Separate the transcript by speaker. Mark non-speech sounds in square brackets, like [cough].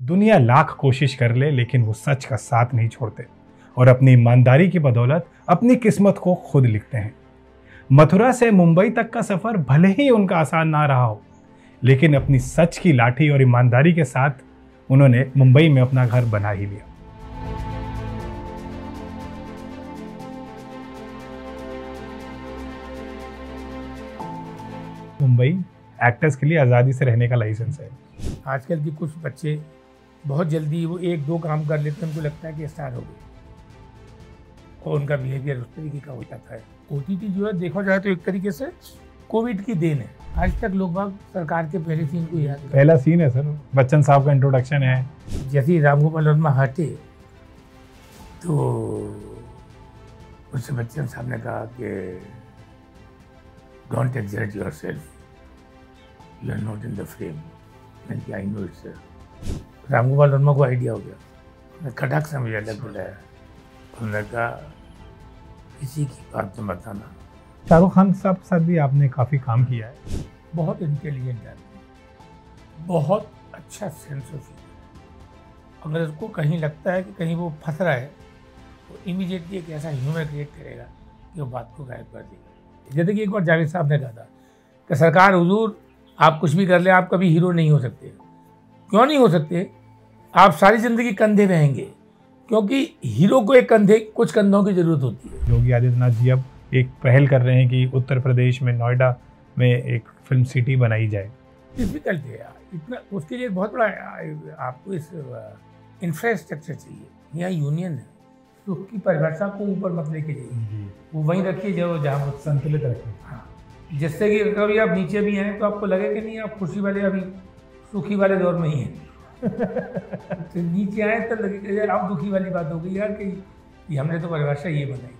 Speaker 1: दुनिया लाख कोशिश कर ले, लेकिन वो सच का साथ नहीं छोड़ते और अपनी ईमानदारी की बदौलत अपनी किस्मत को खुद लिखते हैं। मथुरा से मुंबई तक का सफ़र भले ही उनका आसान ना रहा हो, लेकिन अपनी सच की लाठी और ईमानदारी के साथ उन्होंने मुंबई में अपना घर बना ही लिया। मुंबई, एक्टर्स के लिए आज़ादी से रहने का लाइसेंस है।
Speaker 2: आजकल के कुछ बच्चे बहुत जल्दी वो एक दो काम कर लेते हैं उनको लगता है कि स्टार हो गए और उनका बिहेवियर उस तरीके का हो जाता है। ओ जो है देखा जाए तो एक तरीके से कोविड की देन है। आज तक लोग बाग सरकार के पहले सीन को याद
Speaker 1: पहला सीन है सर बच्चन साहब का इंट्रोडक्शन है।
Speaker 2: जैसे ही राम गोपाल वर्मा हटे तो उससे बच्चन साहब ने कहा कि don't exert yourself you are not in the frame I know it's Ram Gopal Varma को आइडिया हो गया। मैं खटाक समझ अलग बुलाया उन्होंने कहा किसी की बात में बताना।
Speaker 1: शाहरुख खान साहब के साथ भी आपने काफ़ी काम किया है।
Speaker 2: बहुत इंटेलिजेंट आदमी बहुत अच्छा सेंस ऑफ़ अगर उसको कहीं लगता है कि कहीं वो फंस रहा है तो इमीडिएटली एक ऐसा ह्यूमर क्रिएट करेगा कि वो बात को गायब कर देगा। जैसे कि एक बार जावेद साहब ने कहा था कि सरकार हजूर आप कुछ भी कर ले आप कभी हीरो नहीं हो सकते। क्यों नहीं हो सकते? आप सारी ज़िंदगी कंधे रहेंगे क्योंकि हीरो को एक कंधे कुछ कंधों की ज़रूरत होती है।
Speaker 1: योगी आदित्यनाथ जी अब एक पहल कर रहे हैं कि उत्तर प्रदेश में नोएडा में एक फ़िल्म सिटी बनाई जाए।
Speaker 2: डिफ़िकल्ट है यार। इतना उसके लिए बहुत बड़ा आपको इस इंफ्रास्ट्रक्चर चाहिए। यहाँ यूनियन है। सुख की परिभाषा को ऊपर मत लेके जाइए। वो वहीं रखिए जो जहाँ
Speaker 1: संतुलित रखें।
Speaker 2: हाँ। जिससे कि कभी आप नीचे भी हैं तो आपको लगे कि नहीं आप खुशी वाले अभी सुखी वाले दौर में ही है। [laughs] तो नीचे आए तो लगे अब दुखी वाली बात हो गई यार, कि हमने तो परिभाषा ये बनाई।